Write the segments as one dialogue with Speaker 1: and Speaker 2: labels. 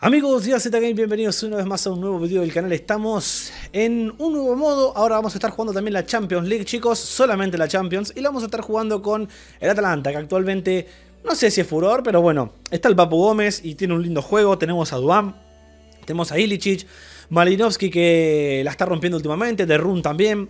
Speaker 1: Amigos de AZ Game, bienvenidos una vez más a un nuevo video del canal. Estamos en un nuevo modo. Ahora vamos a estar jugando también la Champions League, chicos. Solamente la Champions. Y la vamos a estar jugando con el Atalanta, que actualmente no sé si es furor, pero bueno. Está el Papu Gómez y tiene un lindo juego. Tenemos a Duam, tenemos a Ilicic, Malinovsky que la está rompiendo últimamente, De Run también.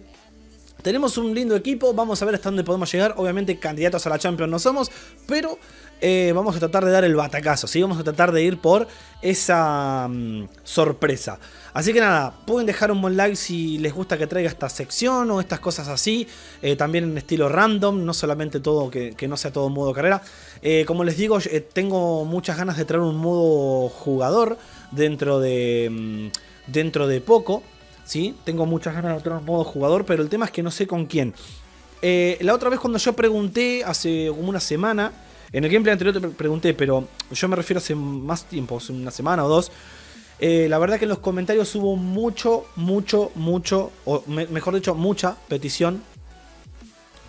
Speaker 1: Tenemos un lindo equipo, vamos a ver hasta dónde podemos llegar. Obviamente candidatos a la Champions no somos, pero eh, vamos a tratar de dar el batacazo, ¿sí? Vamos a tratar de ir por esa mm, sorpresa. Así que nada, pueden dejar un buen like si les gusta que traiga esta sección o estas cosas así. Eh, también en estilo random, no solamente todo, que, no sea todo modo carrera. Eh, como les digo, tengo muchas ganas de traer un modo jugador dentro de, mm, dentro de poco. ¿sí? Tengo muchas ganas de traer un modo jugador, pero el tema es que no sé con quién. la otra vez cuando yo pregunté, hace como una semana, en el gameplay anterior te pregunté, pero yo me refiero hace más tiempo, hace una semana o dos. Eh, la verdad que en los comentarios hubo mucho, mucho, mucho, o mejor dicho, mucha petición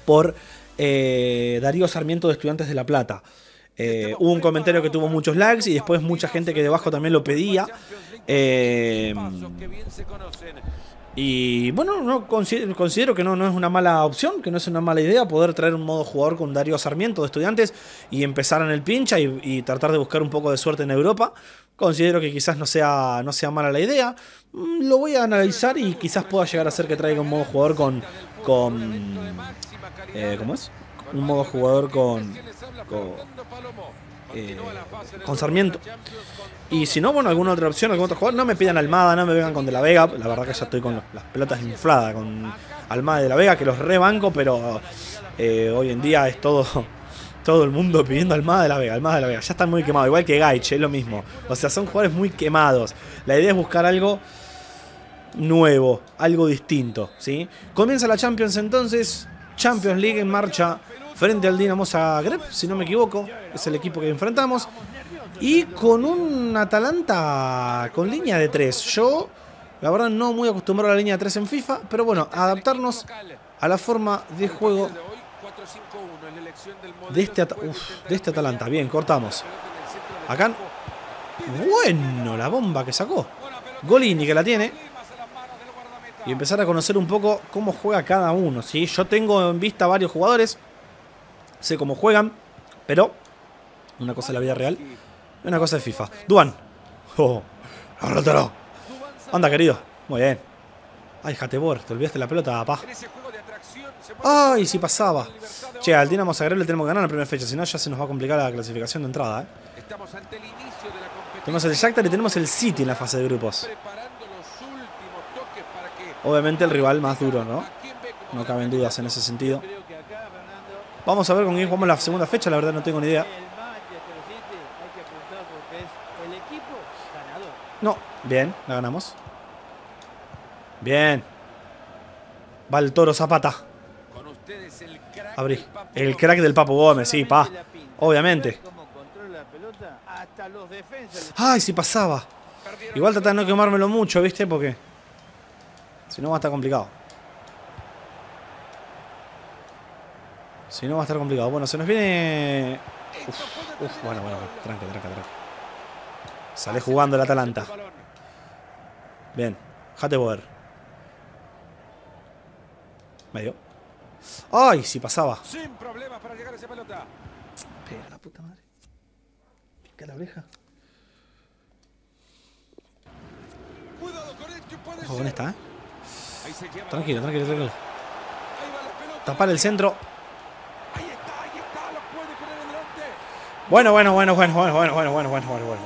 Speaker 1: por eh, Darío Sarmiento de Estudiantes de La Plata. Eh, hubo un comentario que tuvo muchos likes y después mucha gente que debajo también lo pedía. Y bueno, no considero, que no, no, es una mala opción, que no es una mala idea poder traer un modo jugador con Darío Sarmiento de estudiantes y empezar en el pincha y, tratar de buscar un poco de suerte en Europa. Considero que quizás no sea, no sea mala la idea. Mm, lo voy a analizar y quizás pueda llegar a ser que traiga un modo jugador con. con eh, ¿Cómo es? Un modo jugador con. con, eh, con Sarmiento. Y si no, bueno, alguna otra opción, algún otro jugador. No me pidan Almada, no me vengan con De La Vega. La verdad que ya estoy con las pelotas infladas con Almada y De La Vega, que los rebanco, pero eh, hoy en día es todo. Todo el mundo pidiendo Almada de la Vega, Almada de la Vega. Ya están muy quemados, igual que Gaich, es lo mismo. O sea, son jugadores muy quemados. La idea es buscar algo nuevo, algo distinto, ¿sí? Comienza la Champions entonces, Champions League en marcha frente al Dinamo Zagreb, si no me equivoco, es el equipo que enfrentamos. Y con un Atalanta con línea de 3. Yo, la verdad, no muy acostumbrado a la línea de 3 en FIFA. Pero bueno, adaptarnos a la forma de juego de este, de este Atalanta. Bien, cortamos. Acá. Bueno, la bomba que sacó. Golini que la tiene. Y empezar a conocer un poco cómo juega cada uno. ¿sí? Yo tengo en vista varios jugadores. Sé cómo juegan. Pero una cosa es la vida real una cosa de FIFA. Duan. Oh, Anda, querido. Muy bien. Ay, Jatebor, te olvidaste la pelota, papá. Ay, si pasaba. Che, al Dinamo Zagreb le tenemos que ganar en la primera fecha, si no ya se nos va a complicar la clasificación de entrada. ¿eh? Tenemos el Shakhtar y tenemos el City en la fase de grupos. Obviamente el rival más duro, ¿no? No caben dudas en ese sentido. Vamos a ver con quién jugamos la segunda fecha, la verdad no tengo ni idea. No, bien, la ganamos. Bien. Va el toro Zapata. Abrí. El crack del Papo Gómez, sí, pa. Obviamente. Ay, si pasaba. Igual trata de no quemármelo mucho, ¿viste? Porque si no va a estar complicado. Si no va a estar complicado. Bueno, se nos viene... Uf, bueno, bueno, tranca, tranca, tranca. Sale jugando el Atalanta. Bien. Hateboer. Medio. ¡Ay! Si pasaba. Sin problemas para llegar a esa pelota. Pega la puta madre. Pica la oreja. Ojo con esta, ¿eh? Tranquilo, tranquilo, tranquilo. Tapar el centro. Bueno, bueno, bueno, bueno, bueno, bueno, bueno, bueno, bueno, bueno.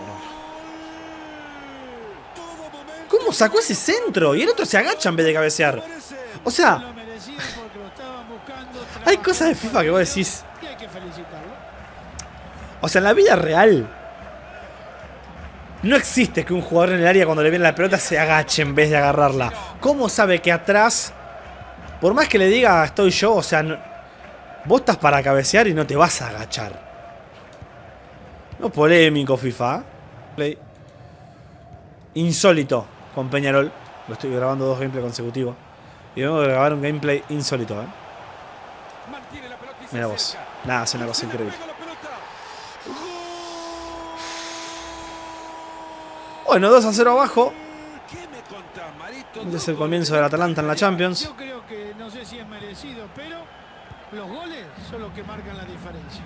Speaker 1: ¿Cómo sacó ese centro? Y el otro se agacha en vez de cabecear. O sea, hay cosas de FIFA que vos decís. O sea, en la vida real no existe que un jugador en el área cuando le viene la pelota se agache en vez de agarrarla. ¿Cómo sabe que atrás, por más que le diga estoy yo, o sea, vos estás para cabecear y no te vas a agachar? No polémico FIFA. ¿eh? Insólito con Peñarol. Lo estoy grabando dos gameplays consecutivos. Y vengo a grabar un gameplay insólito, ¿eh? Mira vos. Nada, es una cosa increíble. Bueno, 2 a 0 abajo. Este es el comienzo del Atalanta en la Champions.
Speaker 2: Yo creo que no sé si es merecido, pero los goles son los que marcan la diferencia.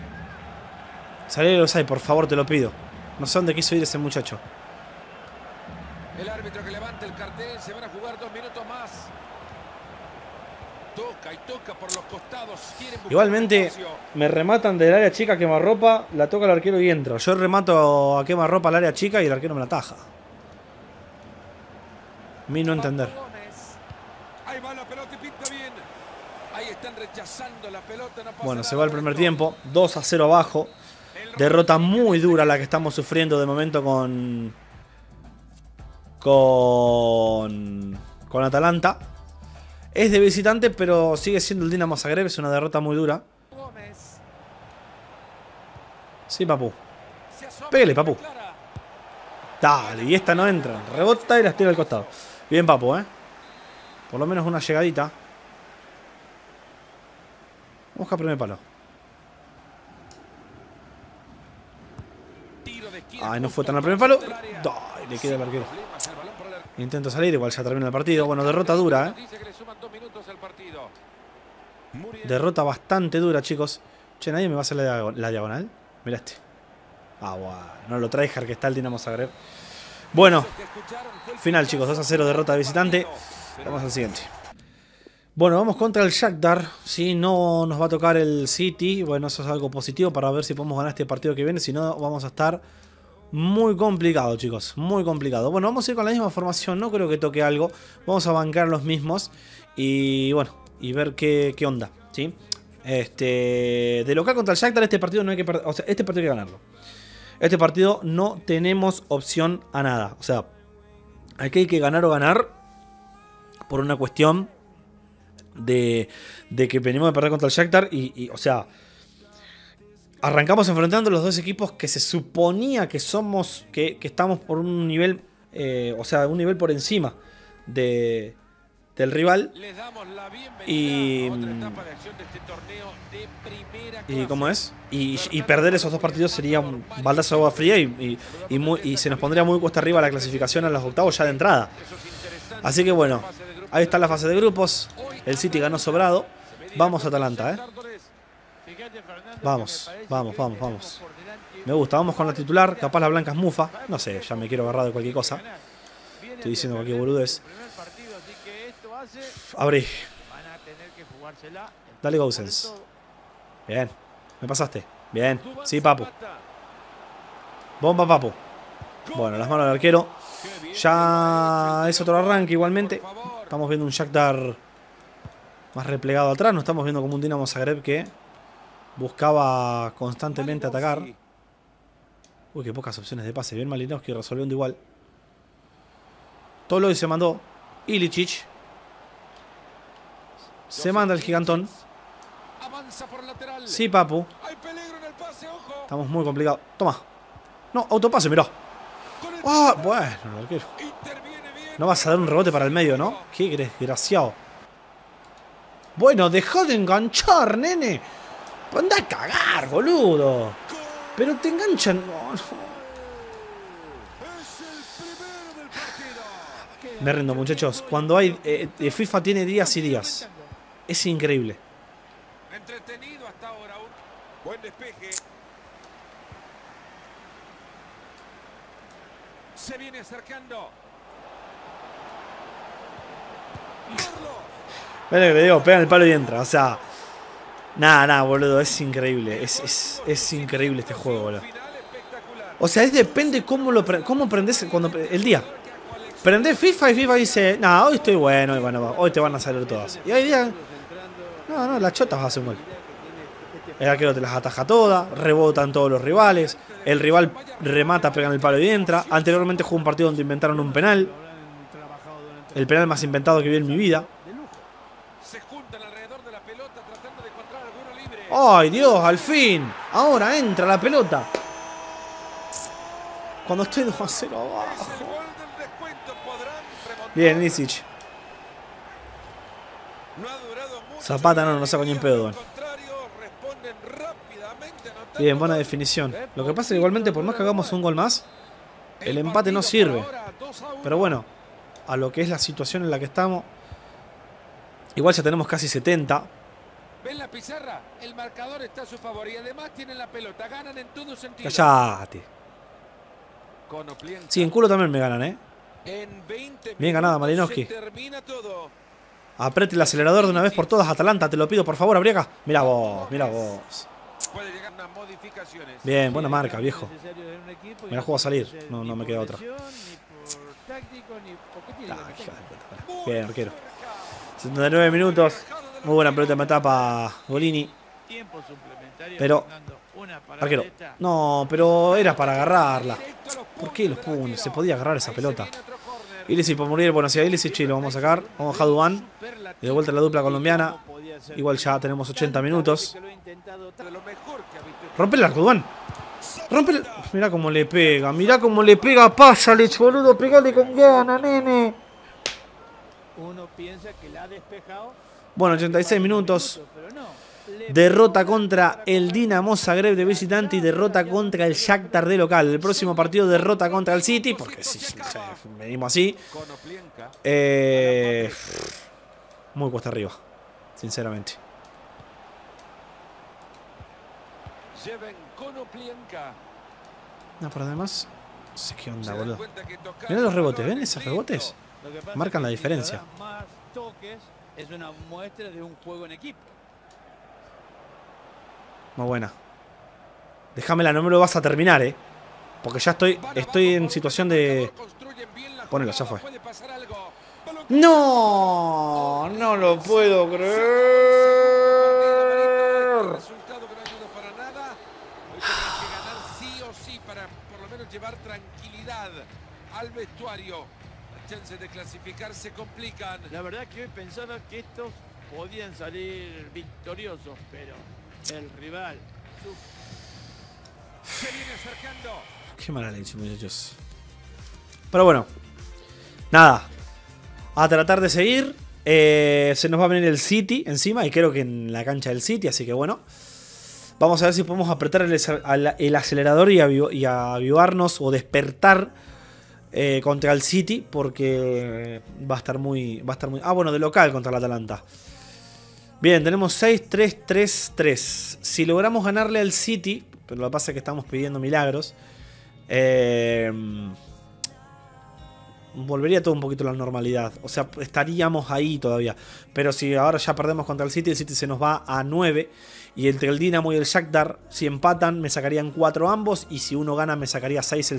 Speaker 1: Salí de los hay, por favor, te lo pido. No sé dónde quiso ir ese muchacho.
Speaker 3: El árbitro que levanta el cartel, se van a jugar dos minutos más. Toca y toca por los costados.
Speaker 1: Igualmente, me rematan del área chica a quemarropa, la toca el arquero y entra. Yo remato a quemarropa al área chica y el arquero me la taja. Mi no entender.
Speaker 3: Ahí va la pelota y pinta bien. Ahí están rechazando la pelota. no pasa
Speaker 1: Bueno, se va el primer tiempo. 2 a 0 abajo. Derrota muy dura la que estamos sufriendo de momento con. Con. Con Atalanta. Es de visitante, pero sigue siendo el Dinamo Zagreb. Es una derrota muy dura. Sí, papu. Pégale, papu. Dale, y esta no entra. Rebota y la tira al costado. Bien, papu, ¿eh? Por lo menos una llegadita. Busca primer palo. Ay, no fue tan al primer palo. Ay, le queda el arquero. Intento salir, igual ya termina el partido. Bueno, derrota dura, ¿eh? Derrota bastante dura, chicos. Che, ¿nadie me va a hacer la, diago- la diagonal? Mirá este. Ah, bueno. No lo tryhard que está el Dinamo Zagreb. Bueno, final, chicos. 2 a 0, derrota de visitante. Vamos al siguiente. Bueno, vamos contra el Shakhtar. Sí, no nos va a tocar el City. Bueno, eso es algo positivo para ver si podemos ganar este partido que viene. Si no, vamos a estar muy complicado, chicos. Muy complicado. Bueno, vamos a ir con la misma formación. No creo que toque algo. Vamos a bancar los mismos. Y bueno, y ver qué, onda. ¿sí? Este, de local contra el Shakhtar, este partido no hay que perder. O sea, este partido hay que ganarlo. Este partido no tenemos opción a nada. O sea, aquí hay que ganar o ganar por una cuestión de, de que venimos de perder contra el Shakhtar y, y, o sea, arrancamos enfrentando los dos equipos que se suponía que somos, que, que estamos por un nivel, eh, o sea, un nivel por encima de, del rival. Y-
Speaker 3: este
Speaker 1: ¿Y cómo es? Y, y perder esos dos partidos sería un baldazo de agua fría y, y- y muy- y se nos pondría muy cuesta arriba la clasificación a los octavos ya de entrada. Así que bueno, ahí está la fase de grupos. El City ganó sobrado. Vamos Atalanta, ¿eh? Vamos, vamos, vamos, vamos. Me gusta, vamos con la titular. Capaz la blanca es mufa. No sé, ya me quiero agarrar de cualquier cosa. Estoy diciendo cualquier boludez. Abrí. Dale, Gousens. Bien. Me pasaste. Bien. Sí, papu. Bomba, papu. Bueno, las manos del arquero. Ya es otro arranque igualmente. Estamos viendo un Shakhtar más replegado atrás. No estamos viendo como un Dinamo Zagreb que buscaba constantemente atacar. Uy, qué pocas opciones de pase. Bien Malinowski resolviendo igual. Tolo y se mandó. Ilicic. Se manda el gigantón. Sí, papu. Estamos muy complicados. Toma. No, autopase, mirá. Ah, bueno, arquero.
Speaker 3: interviene bien.
Speaker 1: No vas a dar un rebote para el medio, ¿no? Qué desgraciado. Bueno, dejó de enganchar, nene. Anda a cagar, boludo. Pero te enganchan. Me rindo, muchachos. Cuando hay. eh, eh, FIFA tiene días y días. Es increíble.
Speaker 3: Entretenido hasta ahora. Buen despeje. Se viene acercando.
Speaker 1: Ven que le digo, pega en el palo y entra. O sea. Nada, nada, boludo. Es increíble. Es, es, es increíble este juego, boludo. O sea, es depende cómo lo pre- cómo prendes cuando el día. Prendés FIFA y FIFA dice, no, hoy estoy bueno y bueno, hoy te van a salir todas. Y hoy día, no, no, las chotas un gol. El arquero te las ataja todas, rebotan todos los rivales, el rival remata, pega en el palo y entra. Anteriormente jugó un partido donde inventaron un penal, el penal más inventado que vi en mi vida.
Speaker 2: de lujo.
Speaker 3: Se juntan alrededor de la pelota tratando de encontrar alguno libre.
Speaker 1: ¡Ay, Dios, al fin! Ahora entra la pelota. Cuando estoy 2 a 0
Speaker 3: Es
Speaker 1: abajo. Bien, Nisic. Zapata no, no saco ni en pedo,
Speaker 3: anotando
Speaker 1: Bien, buena definición. Lo que pasa es que igualmente por más que hagamos un gol más, el empate no sirve.
Speaker 3: Ahora
Speaker 2: 2 a 1.
Speaker 1: Pero bueno, a lo que es la situación en la que estamos. Igual ya tenemos casi 70.
Speaker 3: ¿Ven la pizarra? El marcador está a su favor y además tienen la pelota. Ganan en todo sentido.
Speaker 1: Callate. Sí, en culo también me ganan, ¿eh?
Speaker 3: En 20
Speaker 1: Bien ganada, Malinowski.
Speaker 3: se termina todo.
Speaker 1: Apriete el acelerador de una vez por todas, Atalanta, te lo pido por favor, Abriaga. Mira vos, mira vos.
Speaker 3: Puede llegar unas modificaciones.
Speaker 1: Bien, buena marca, viejo. Me la juego a salir, no- no me queda otra. Ah. Bien, arquero. 79 minutos. Muy buena pelota de etapa Golini. Pero- Arquero. No, pero era para agarrarla. ¿Por qué los pone? Se podía agarrar esa pelota. Ilicic por morir, bueno, hacia Ilicic lo vamos a sacar. Vamos a Jadouan. Y de vuelta la dupla colombiana. Igual ya tenemos 80
Speaker 2: Tantas
Speaker 1: minutos.
Speaker 3: este
Speaker 1: Rompe el arco, Duan. Rompe el... Mirá cómo le pega, mirá cómo le pega. Pásale, boludo, pegale con gana, nene.
Speaker 2: Uno piensa que la ha despejado.
Speaker 1: Bueno, 86 minutos. Derrota contra el. Dinamo Zagreb de visitante y derrota contra el Shakhtar de local. El próximo partido derrota contra el City, porque sí, sí, venimos así. Eh, muy cuesta arriba, sinceramente. No, pero además, no sé qué onda, boludo. Mirá los rebotes, ¿ven
Speaker 3: es
Speaker 1: esos rebotes? Marcan la diferencia.
Speaker 2: Es una muestra de un juego en equipo.
Speaker 1: Muy buena. Déjamela, no me lo vas a terminar, eh. Porque ya estoy, estoy en situación de. Ponelo, ya fue. ¡No! No lo puedo
Speaker 3: Este
Speaker 1: creer.
Speaker 3: sí o sí para por lo menos llevar tranquilidad al vestuario. Chances de clasificar se complican.
Speaker 2: La verdad que hoy pensaba que estos podían salir victoriosos, pero el rival,
Speaker 3: Se viene acercando.
Speaker 1: Qué mala leche, muchachos. Pero bueno. Nada. A tratar de seguir. Eh, se nos va a venir el City encima. Y creo que en la cancha del City. Así que bueno. Vamos a ver si podemos apretar el acelerador y, aviv- y avivarnos o despertar eh, contra el City. Porque va a estar muy. Va a estar muy. Ah, bueno, de local contra el Atalanta. Bien, tenemos 6-3-3-3. Si logramos ganarle al City, pero lo que pasa es que estamos pidiendo milagros, eh, volvería todo un poquito a la normalidad. O sea, estaríamos ahí todavía. Pero si ahora ya perdemos contra el City, el City se nos va a 9. Y entre el Dinamo y el Shakhtar, si empatan, me sacarían 4 ambos. Y si uno gana, me sacaría 6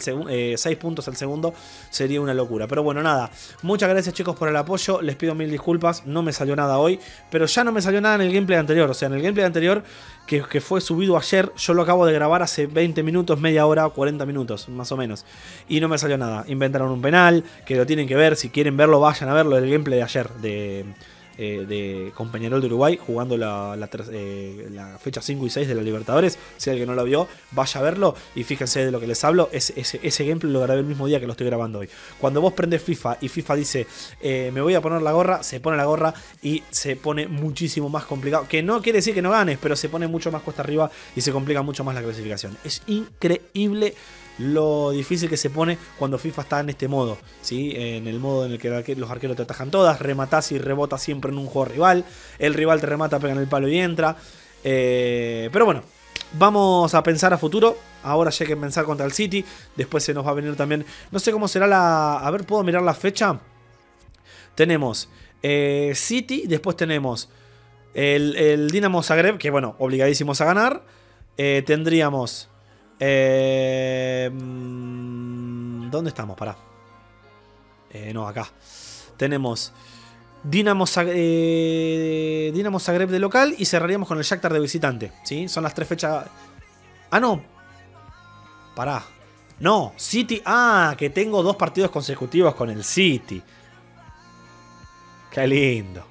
Speaker 1: puntos el segundo. Sería una locura. Pero bueno, nada. Muchas gracias chicos por el apoyo. Les pido mil disculpas. No me salió nada hoy. Pero ya no me salió nada en el gameplay anterior. O sea, en el gameplay anterior, que, que fue subido ayer, yo lo acabo de grabar hace 20 minutos, media hora, 40 minutos, más o menos. Y no me salió nada. Inventaron un penal, que lo tienen que ver. Si quieren verlo, vayan a verlo. El gameplay de ayer, de, eh, de con Peñarol de Uruguay, jugando la, la eh, fecha 5 y 6 de la Libertadores. Si alguien no lo vio, vaya a verlo y fíjense de lo que les hablo. Ese, ese gameplay lo grabé el mismo día que lo estoy grabando hoy. Cuando vos prendes FIFA y FIFA dice, eh, me voy a poner la gorra, se pone la gorra y se pone muchísimo más complicado. Que no quiere decir que no ganes, pero se pone mucho más cuesta arriba y se complica mucho más la clasificación. Es increíble lo difícil que se pone cuando FIFA está en este modo, ¿sí? En el modo en el que los arqueros te atajan todas, rematás y rebotas siempre en un juego rival, el rival te remata, pega en el palo y entra. Eh, pero bueno, vamos a pensar a futuro. Ahora ya hay que pensar contra el City. Después se nos va a venir también. No sé cómo será la. A ver, ¿puedo mirar la fecha? Tenemos eh, City. Después tenemos el, el Dinamo Zagreb. Que bueno, obligadísimos a ganar. Eh, tendríamos. Eh, mm, ¿Dónde estamos? Pará. Eh, no, acá. Tenemos Dinamo, eh, Dinamo Zagreb de local y cerraríamos con el Shakhtar de visitante. ¿sí? Son las tres fechas. Ah, no. Pará. No, City. Ah, que tengo dos partidos consecutivos con el City. Qué lindo.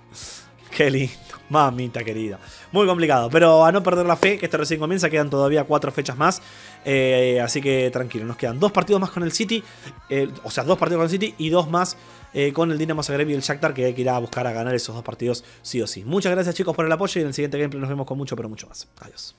Speaker 1: Qué lindo. Mamita querida. Muy complicado. Pero a no perder la fe, que esto recién comienza, quedan todavía cuatro fechas más. Eh, así que tranquilo, nos quedan dos partidos más con el City. eh, o sea, dos partidos con el City y dos más eh, con el Dinamo Zagreb y el Shakhtar, que hay que ir a buscar a ganar esos dos partidos sí o sí. Muchas gracias chicos por el apoyo y en el siguiente gameplay nos vemos con mucho, pero mucho más. Adiós.